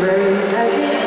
great. as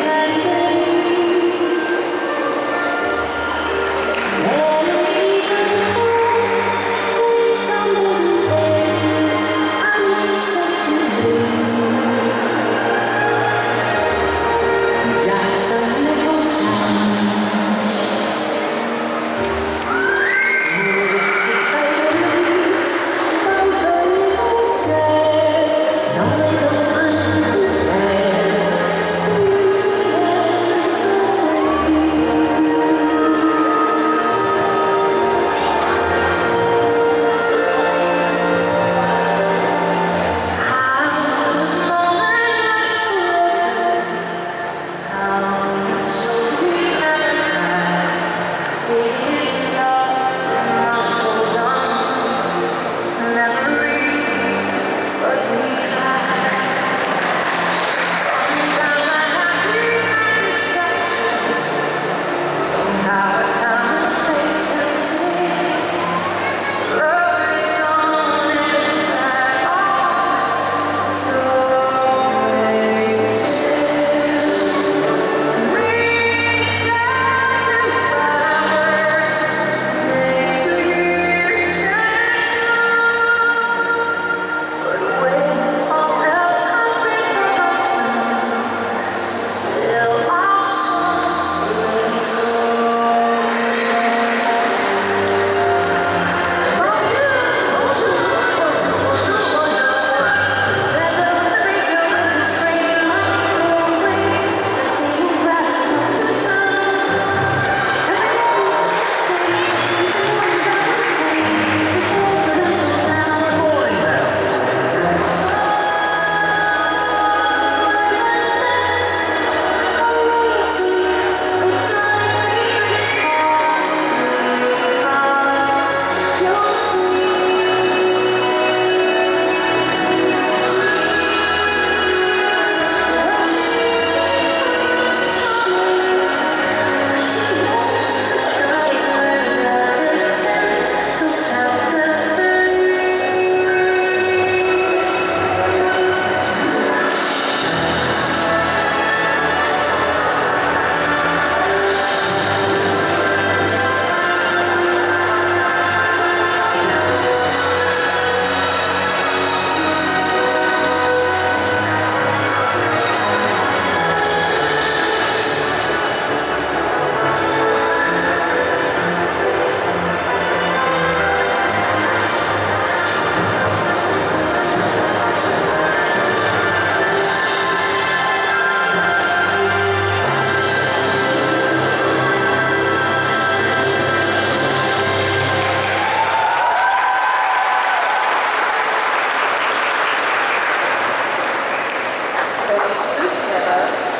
여기 있으면